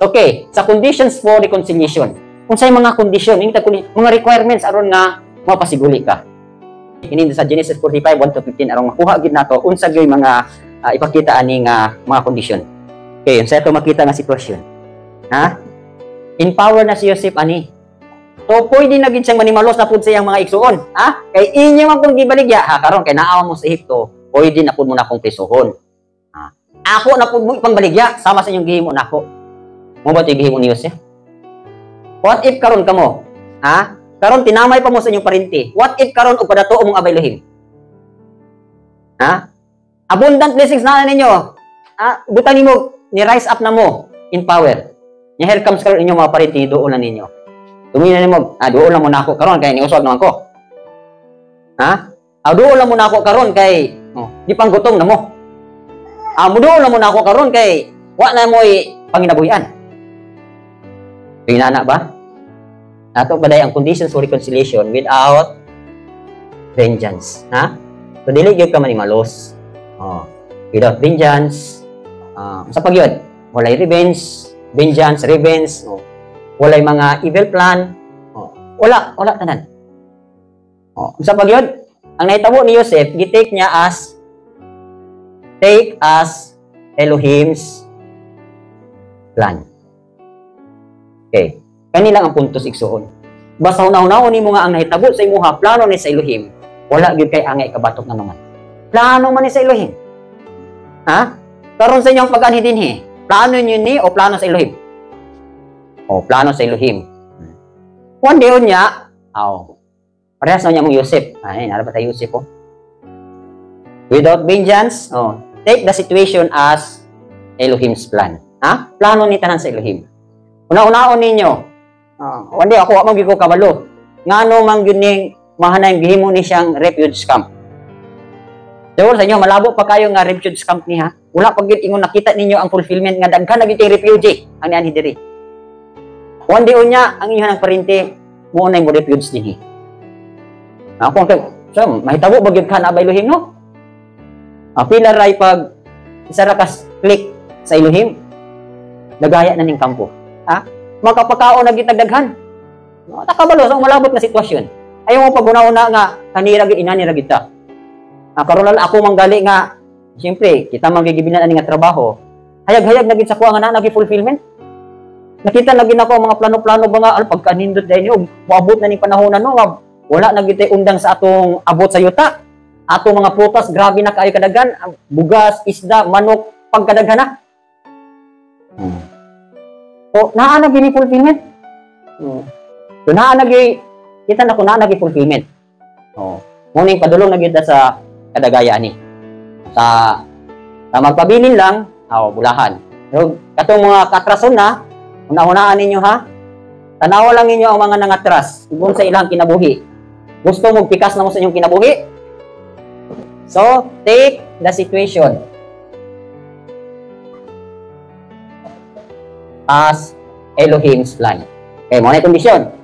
Okay, sa conditions for reconciliation. Kung sa mga condition, yung mga requirements aron nga mapasiguli ka. Kini sa Genesis 45 1 to 15 aron makuha gid nato unsa gyud mga uh, ipakita ani nga mga condition. Okay, unsa ito makita nga sitwasyon. Ha? In power na si Joseph ani. So pwede na gid siyang manimalos na pud sa iyang mga igsuon, ha? Kay inyo man kung gibaligya ha karon kay naawa mo sa Ehipto, pwede na pud mo na akong prisuhon. Ha? Ako na pud mo ipangbaligya sama sa inyong gihimo nako. Mo ba tigihimo ni Jose? What if karon kamo? Ha? Karon tinamay pa mo sa inyong parinti. What if karon og padato mong abay lihim? Ha? Abundant blessings na ninyo. Ha? Butan nimo ni rise up na mo in power. Nya here comes karon inyong mga parinti doon na ninyo. Tumina nimo, ah doon lang mo na ako karon kay niusog naman ko. Ha? Ah doon lang mo na ako karon kay oh, di pang gutom na mo. Ah mo doon lang mo na ako karon kay wa na mo panginabuhian. Pinana ba? Ato ba ang conditions for reconciliation without vengeance. Ha? So, dili gyud ka man malos. Oh. Without vengeance. Uh, sa pagyod, walay revenge, vengeance, revenge. Oh. Walay mga evil plan. Oh. Wala, wala tanan. Oh. Sa pagyod, ang naitabo ni Joseph, gitake niya as take as Elohim's plan. Okay. Kanila ang puntos igsuon. Basta unaw-unaw ni mo nga ang nahitabo sa imuha plano ni sa Elohim, wala gyud kay angay kabatok nga naman. Plano man ni sa Elohim. Ha? Karon sa inyong pag-anhi dinhi, plano niyo ni o plano sa Elohim? O plano sa Elohim. One day niya, aw. Parehas na niya mong Yosef. Ay, nara ba tayo Yosef oh? Without vengeance, oh, take the situation as Elohim's plan. Ha? Plano ni tanan sa Elohim. Una-unaon ninyo. Uh, wandi ako wa man ko kabalo. Ngano man gyud ning mahanay gihimo ni siyang refuge camp. Siguro sa inyo malabo pa kayo nga refuge camp niya. Wala pa gyud ingon nakita ninyo ang fulfillment nga daghan na gyud refugee ang niani diri. Wandi unya ang inyo nang parente mo na mo refuge dinhi. Ako kay so, mahitabo ba gyud kan abay Elohim no? Ah, pila ray pag isa ra kas click sa Elohim, nagaya na ning kampo. Ha? Makapakaon na gitagdaghan. Nakabalo sa malabot na sitwasyon. Ayaw mo pag-una nga kanira gid inani ra kita. Ah, karon lang ako manggali nga siyempre kita magigibinan ani nga trabaho. Hayag-hayag na gid sa kuha nga na nagi fulfillment. Nakita na gid ako ang mga plano-plano ba nga pagkanindot dahil og moabot na ni panahon no nga wala na undang sa atong abot sa yuta. Atong mga prutas grabe na kaayo kadagan, bugas, isda, manok, pagkadaghan na. Hmm. So, naa na gini fulfillment. Hmm. So, naa na kita na ko naa na fulfillment. Oh. Ngunit padulong na gyud sa kadagaya ni. Sa sa magpabilin lang, aw oh, bulahan. So, katong mga katrason na, una-unaan ninyo ha. Tanawa lang ninyo ang mga nangatras ibon sa ilang kinabuhi. Gusto mo pikas na mo sa inyong kinabuhi? So, take the situation as Elohim's plan. Okay, mo na kondisyon.